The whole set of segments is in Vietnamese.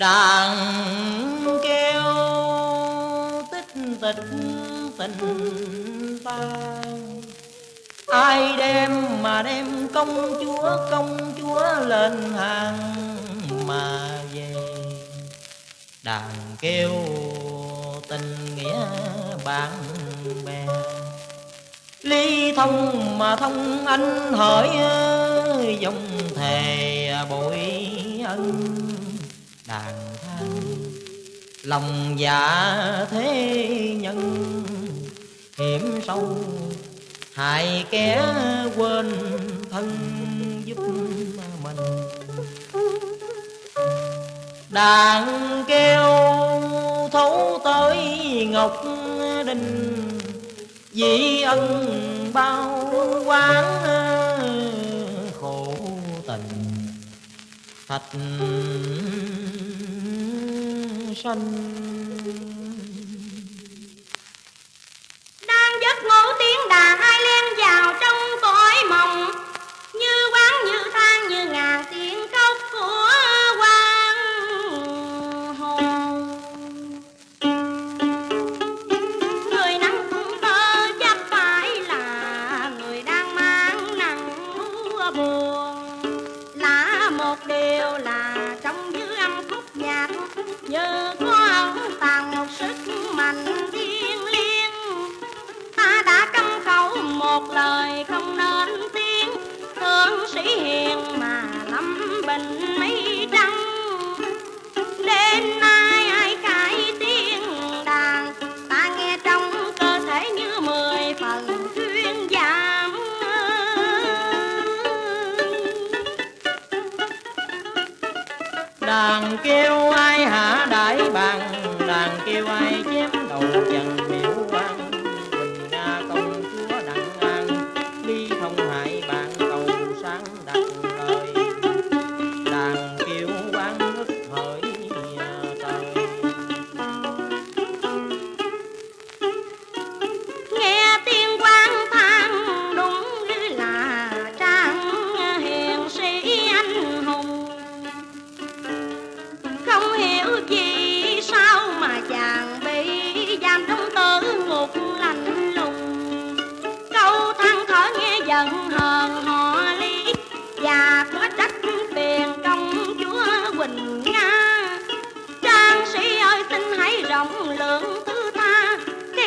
đàn kêu tích tịch tình tan ai đem mà đem công chúa công chúa lên hàng mà về. Đàn kêu tình nghĩa bạn bè. Ly thông mà thông anh hỏi, dòng thề bội ân đàn thang. Lòng dạ thế nhân, hiểm sâu, hại kẻ quên thân giúp mình. Đàn kêu thấu tới ngọc đình vì ân bao quán Phật sanh đàn kêu ai hạ đại bằng đàn kêu ai chém đầu dần miễu quan quỳnh nga công chúa đặng an đi thông hải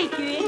véhiculer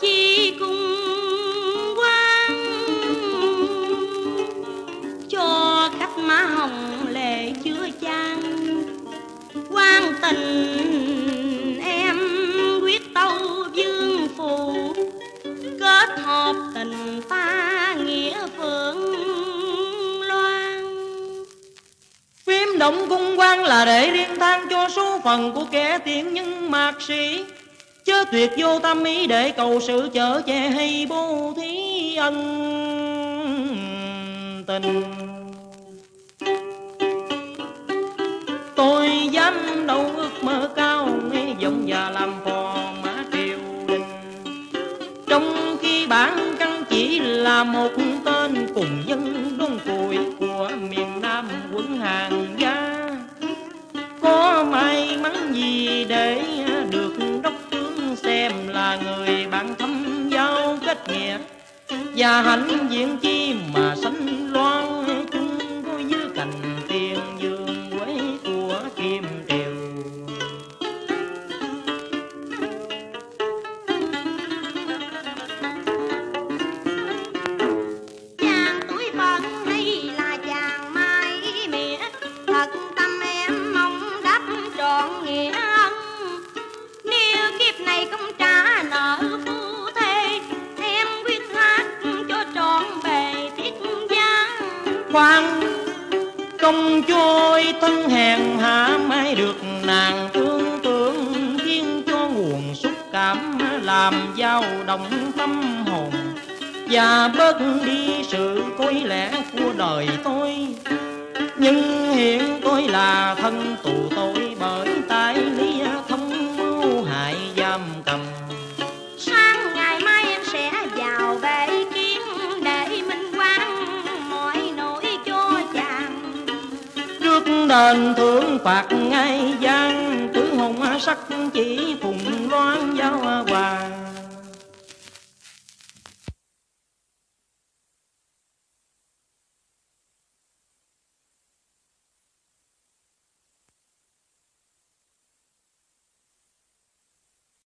chi cung quan cho khách má hồng lệ chưa chan. Quan tình em quyết tâu dương phù. Kết hợp tình ta nghĩa phượng loan. Phim động cung quan là để riêng than cho số phận của kẻ tiện nhân mạc sĩ. Chứ tuyệt vô tâm ý để cầu sự chở che hay bố thí ân tình. Tôi dám đâu ước mơ cao Nghe giọng già làm phò mã triều. Đình Trong khi bản căn chỉ là một tên Cùng dân đông cùi của miền Nam quấn hàng gia, Có may mắn gì để được em là người bạn thâm giao kết nghĩa. Và hạnh diện chi mà sánh quan công trôi thân hèn hạ mai được nàng thương tưởng, khiến cho nguồn xúc cảm làm dao động tâm hồn. Và bớt đi sự cối lẽ của đời tôi. Nhưng hiện tôi là thân nên thương phạt ngay gian tứ hùng sắc chỉ phùng loan giao hòa.